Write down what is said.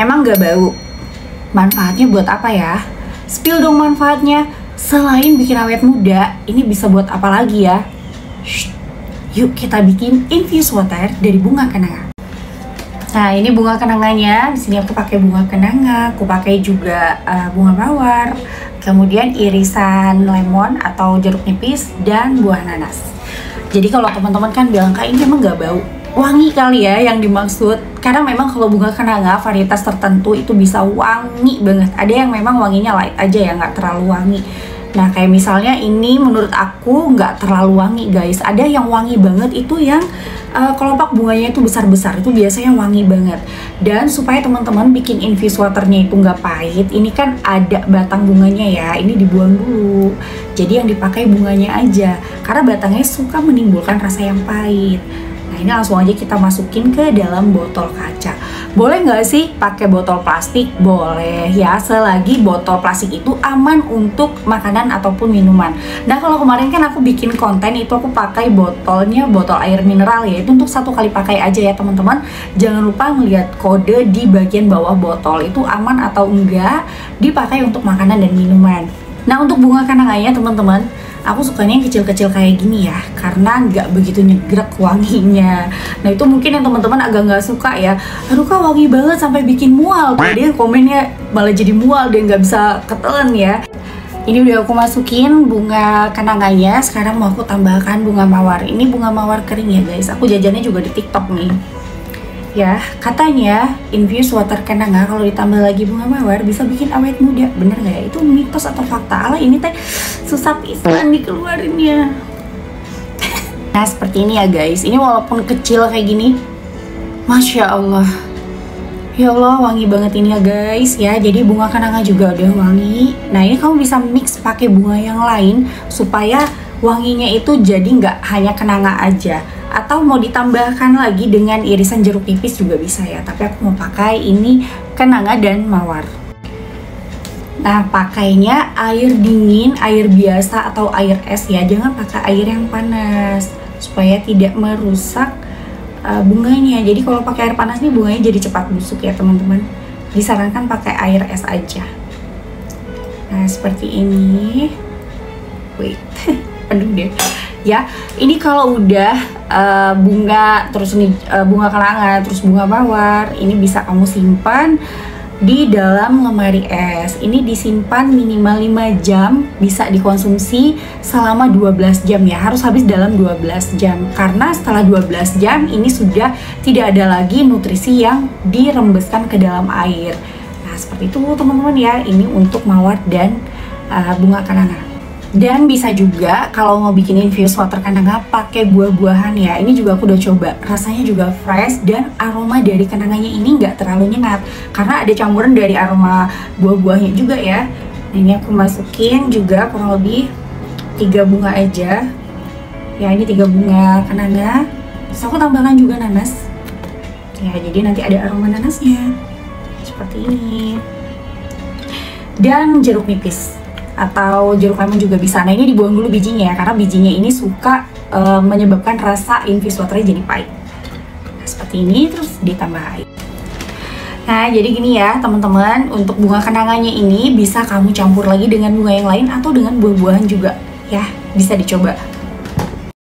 Emang gak bau? Manfaatnya buat apa ya? Spill dong manfaatnya. Selain bikin awet muda, ini bisa buat apa lagi ya? Shh. Yuk kita bikin infused water dari bunga kenanga. Nah ini bunga kenanganya. Di sini aku pakai bunga kenanga, aku pakai juga uh, bunga mawar, kemudian irisan lemon atau jeruk nipis dan buah nanas. Jadi kalau teman-teman kan bilang kak ini emang gak bau, wangi kali ya yang dimaksud. Karena memang kalau bunga kenanga varietas tertentu itu bisa wangi banget. Ada yang memang wanginya light aja ya nggak terlalu wangi. Nah kayak misalnya ini menurut aku nggak terlalu wangi guys. Ada yang wangi banget itu yang uh, kelopak bunganya itu besar-besar itu biasanya wangi banget. Dan supaya teman-teman bikin infused waternya itu nggak pahit ini kan ada batang bunganya ya ini dibuang dulu. Jadi yang dipakai bunganya aja karena batangnya suka menimbulkan rasa yang pahit ini langsung aja kita masukin ke dalam botol kaca. Boleh nggak sih pakai botol plastik? Boleh ya, selagi botol plastik itu aman untuk makanan ataupun minuman. Nah kalau kemarin kan aku bikin konten itu aku pakai botolnya botol air mineral ya, itu untuk satu kali pakai aja ya teman-teman. Jangan lupa melihat kode di bagian bawah botol itu aman atau enggak dipakai untuk makanan dan minuman. Nah untuk bunga kananganya teman-teman aku sukanya yang kecil-kecil kayak gini ya karena nggak begitu nyegrek wanginya. Nah itu mungkin yang teman-teman agak nggak suka ya. Aduh kak wangi banget sampai bikin mual. Dia komennya malah jadi mual dan nggak bisa ketelen ya. Ini udah aku masukin bunga kenanganya. Sekarang mau aku tambahkan bunga mawar. Ini bunga mawar kering ya guys. Aku jajannya juga di tiktok nih ya katanya infused water kenanga kalau ditambah lagi bunga mawar bisa bikin awet muda. Bener nggak ya? Itu mitos atau fakta? Ala ini teh susah pisan dikeluarinnya. Nah seperti ini ya guys. Ini walaupun kecil kayak gini masya allah. Ya allah wangi banget ini ya guys. Ya jadi bunga kenanga juga udah wangi. Nah ini kamu bisa mix pakai bunga yang lain supaya wanginya itu jadi nggak hanya kenanga aja atau mau ditambahkan lagi dengan irisan jeruk nipis juga bisa ya. Tapi aku mau pakai ini kenanga dan mawar. Nah pakainya air dingin air biasa atau air es ya. Jangan pakai air yang panas supaya tidak merusak uh, bunganya. Jadi kalau pakai air panas nih bunganya jadi cepat busuk ya teman-teman. Disarankan pakai air es aja. Nah seperti ini. Wait aduh deh ya. Ini kalau udah uh, bunga terus ini uh, bunga kelanga terus bunga mawar ini bisa kamu simpan di dalam lemari es. Ini disimpan minimal 5 jam bisa dikonsumsi selama 12 jam ya. Harus habis dalam 12 jam. Karena setelah 12 jam ini sudah tidak ada lagi nutrisi yang dirembeskan ke dalam air. Nah seperti itu teman-teman ya. Ini untuk mawar dan uh, bunga kenanga dan bisa juga kalau mau bikin infused water kenanga pakai buah-buahan ya. Ini juga aku udah coba. Rasanya juga fresh dan aroma dari kenanganya ini nggak terlalu nyengat. Karena ada campuran dari aroma buah-buahnya juga ya. Nah, ini aku masukin juga kurang lebih tiga bunga aja. Ya ini tiga bunga kenanga. Terus aku tambahkan juga nanas. Ya jadi nanti ada aroma nanasnya. Seperti ini. Dan jeruk nipis atau jeruk lemon juga bisa. Nah ini dibuang dulu bijinya ya karena bijinya ini suka uh, menyebabkan rasa infused waternya jadi pahit. Nah, seperti ini terus ditambah air. Nah jadi gini ya teman-teman untuk bunga kenangannya ini bisa kamu campur lagi dengan bunga yang lain atau dengan buah-buahan juga ya bisa dicoba.